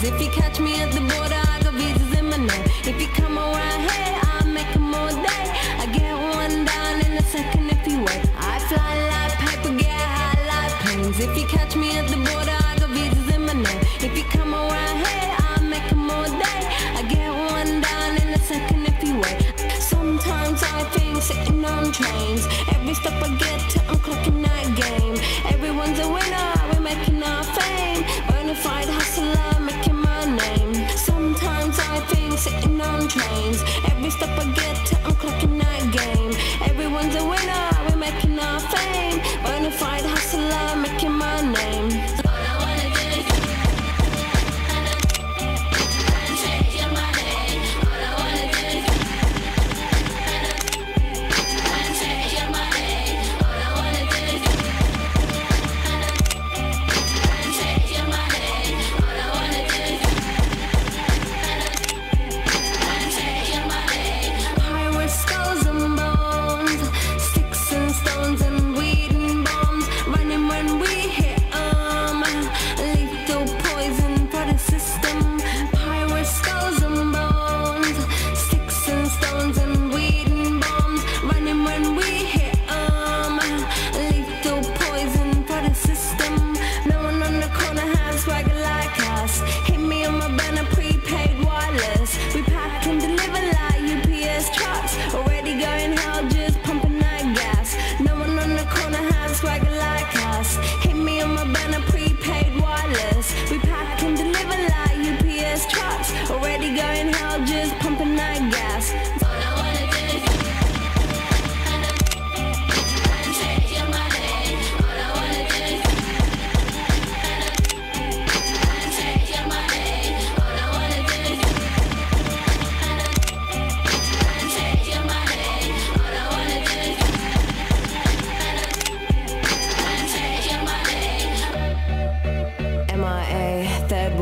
friends. If you catch me at the border, I got visas in my name. If you come around here, I'll make them all day. I get one down in a second if you wait. I fly like paper, get high like planes. If you catch me at the border, I got visas in my name. If you come around here, my.